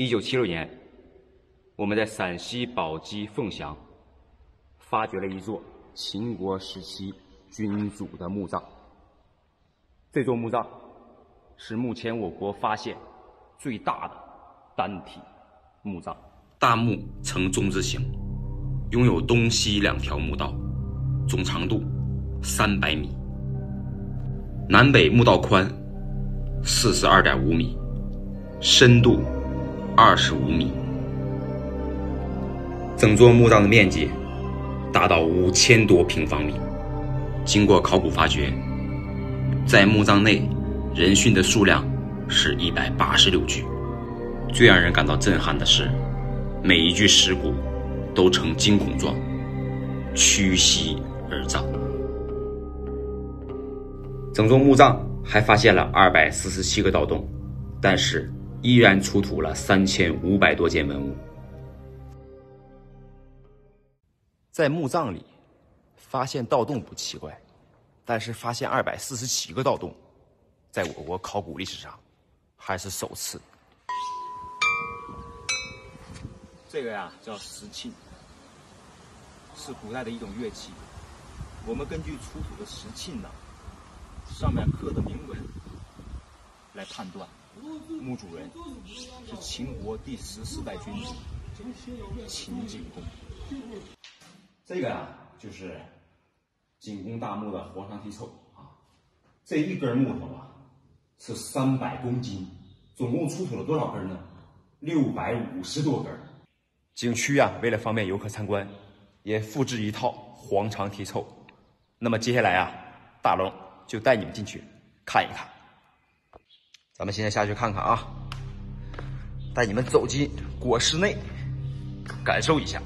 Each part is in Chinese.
一九七六年，我们在陕西宝鸡凤翔发掘了一座秦国时期君主的墓葬。这座墓葬是目前我国发现最大的单体墓葬。大墓呈中字形，拥有东西两条墓道，总长度三百米，南北墓道宽四十二点五米，深度。二十五米，整座墓葬的面积达到五千多平方米。经过考古发掘，在墓葬内人殉的数量是一百八十六具。最让人感到震撼的是，每一具尸骨都呈惊恐状，屈膝而葬。整座墓葬还发现了二百四十七个盗洞，但是。依然出土了三千五百多件文物。在墓葬里发现盗洞不奇怪，但是发现二百四十七个盗洞，在我国考古历史上还是首次。这个呀叫石磬，是古代的一种乐器。我们根据出土的石磬呢，上面刻的铭文来判断。墓主人是秦国第十四代君主秦景公。这个啊，就是景公大墓的黄肠题凑啊。这一根木头啊，是三百公斤，总共出土了多少根呢？六百五十多根。景区啊，为了方便游客参观，也复制一套黄肠题凑。那么接下来啊，大龙就带你们进去看一看。咱们现在下去看看啊，带你们走进椁室内，感受一下。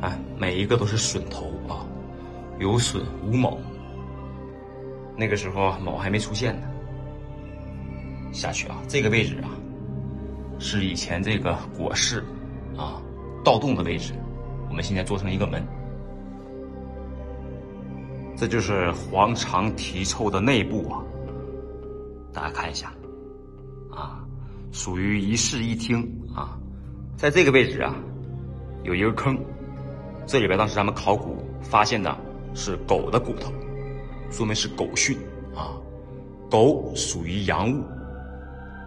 哎，每一个都是榫头啊，有榫无卯。那个时候卯还没出现呢。下去啊，这个位置啊，是以前这个椁室啊盗洞的位置，我们现在做成一个门。这就是黄肠题凑的内部啊，大家看一下，啊，属于一室一厅啊，在这个位置啊，有一个坑，这里边当时咱们考古发现的是狗的骨头，说明是狗殉啊，狗属于阳物，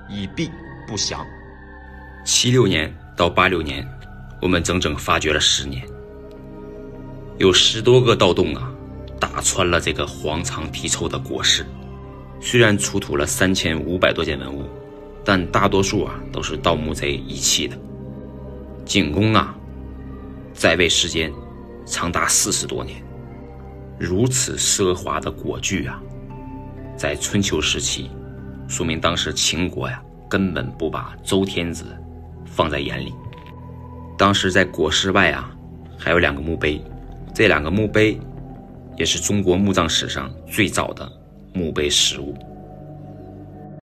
以避不祥。七六年到八六年，我们整整发掘了十年，有十多个盗洞啊。打穿了这个黄肠题臭的椁室，虽然出土了三千五百多件文物，但大多数啊都是盗墓贼遗弃的。景公啊，在位时间长达四十多年，如此奢华的国具啊，在春秋时期，说明当时秦国呀根本不把周天子放在眼里。当时在国室外啊，还有两个墓碑，这两个墓碑。也是中国墓葬史上最早的墓碑实物。